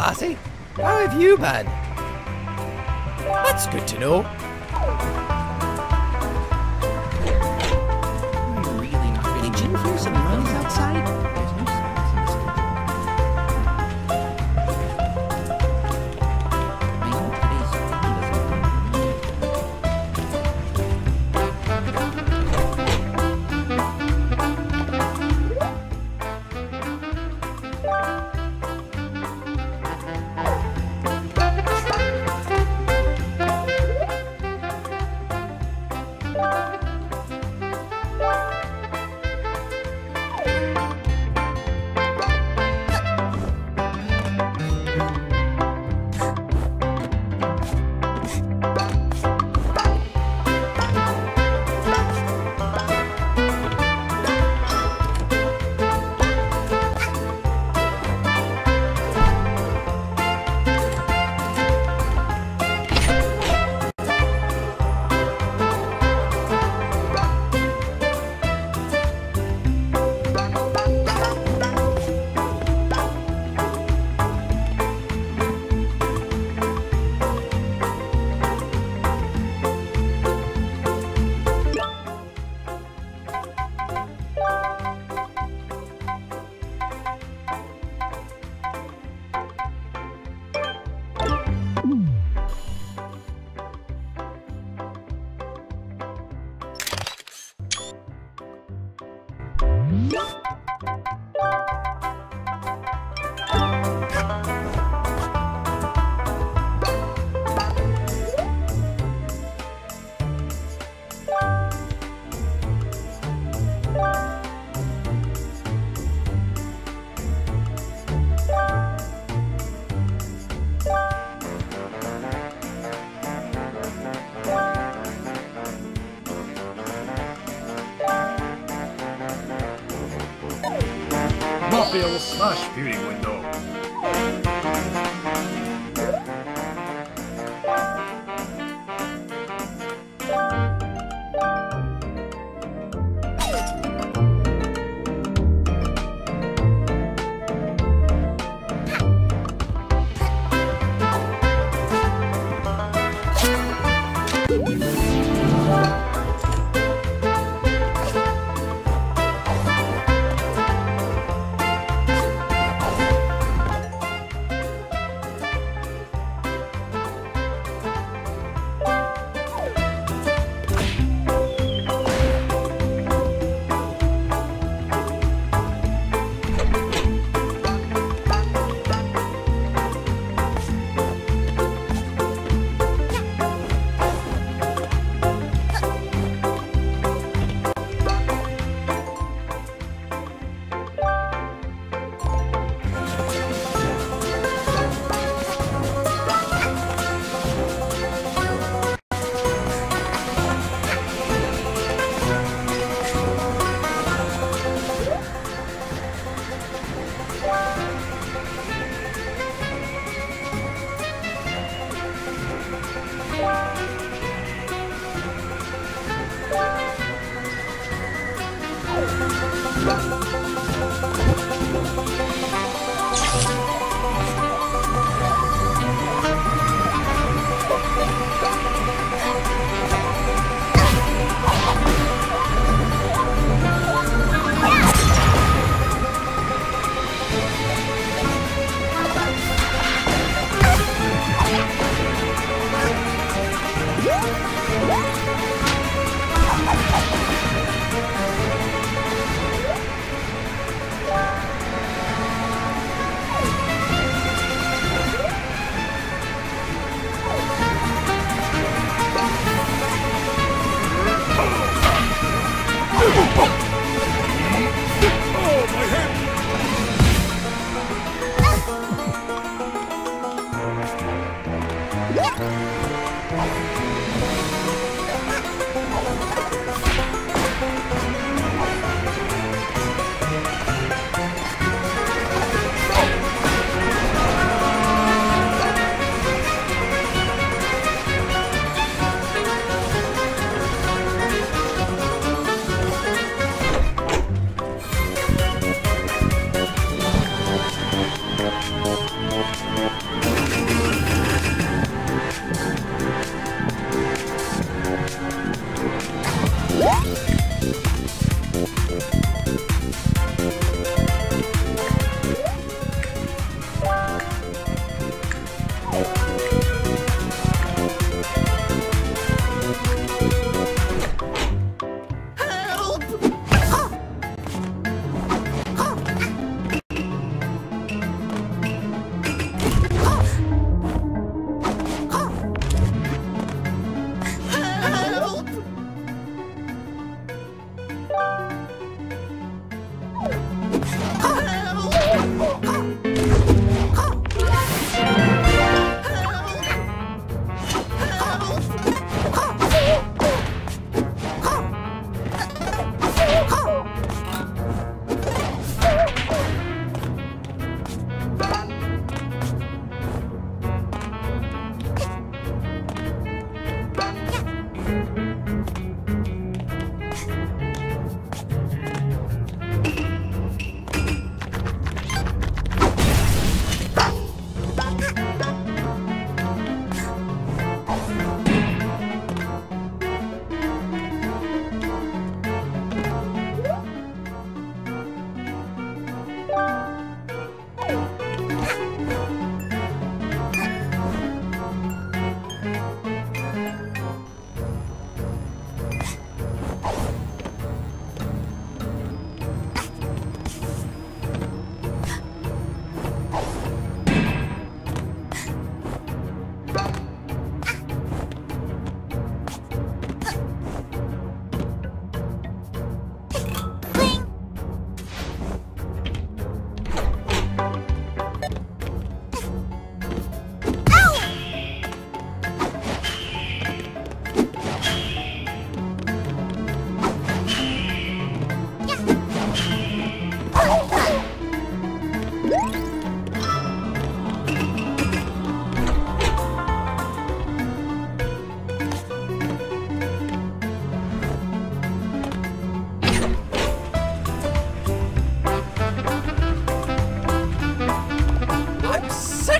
Lassie. How have you been? That's good to know. Will smash beauty window. Thank you.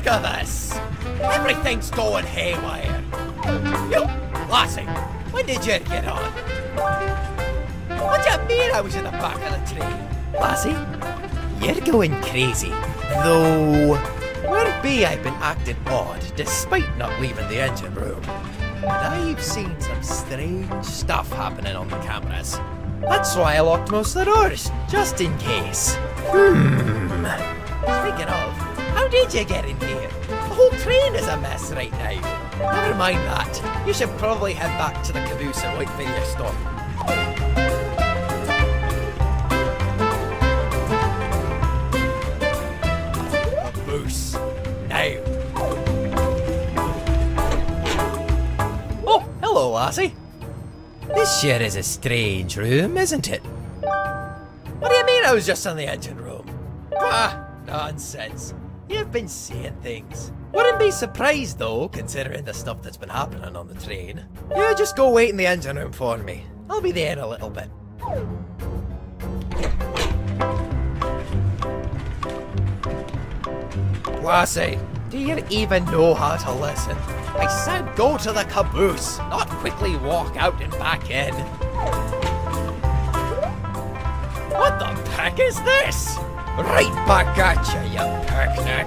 Sick of this! Everything's going haywire. You, Lassie, when did you get on? What do you mean I was in the back of the train? Lassie, you're going crazy. Though, where be I've been acting odd despite not leaving the engine room. And I've seen some strange stuff happening on the cameras. That's why I locked most of the doors, just in case. Hmm. Speaking of, did you get in here? The whole train is a mess right now. Never mind that. You should probably head back to the caboose and wait for your stop. Caboose. Now. Oh, hello, lassie. This sure is a strange room, isn't it? What do you mean I was just in the engine room? Ah, nonsense. You've been saying things. Wouldn't be surprised though, considering the stuff that's been happening on the train. You just go wait in the engine room for me. I'll be there in a little bit. Lassie, do you even know how to listen? I said go to the caboose, not quickly walk out and back in. What the heck is this? Right back at you, you picnic.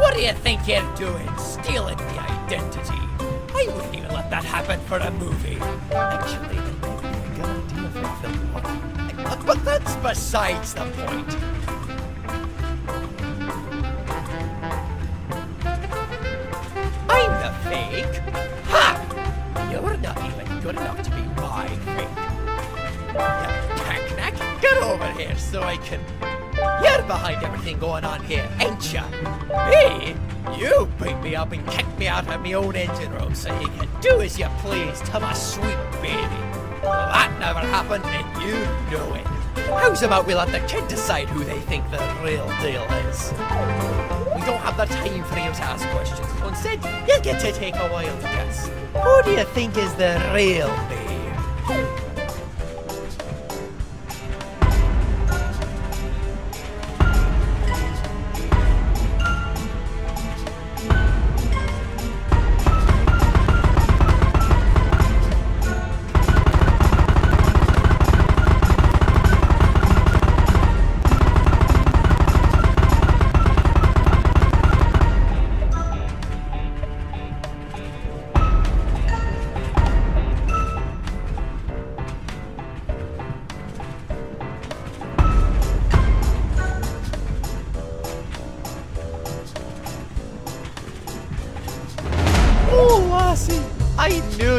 What do you think you're doing, stealing the identity? I wouldn't even let that happen for a movie. Actually, a good idea for a film. But that's besides the point. I'm the fake. Ha! You're not even good enough to be my fake. You picnic, get over here so I can. You're behind everything going on here, ain't ya? Me? You beat me up and kicked me out of my own engine room so you can do as you please to my sweet baby. Well, that never happened and you know it. How's about we let the kid decide who they think the real deal is? We don't have the time for you to ask questions, so instead, you'll get to take a wild guess. Who do you think is the real me?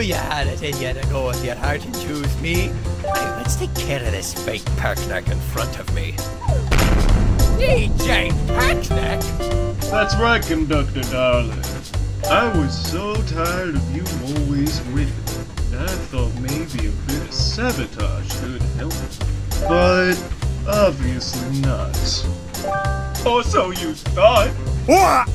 You had it in you to go with your heart and choose me. Now, let's take care of this fake picnic in front of me. DJ Picnic? That's right, conductor darling. I was so tired of you always winning. I thought maybe a bit of sabotage could help. But obviously not. Or so you thought. What?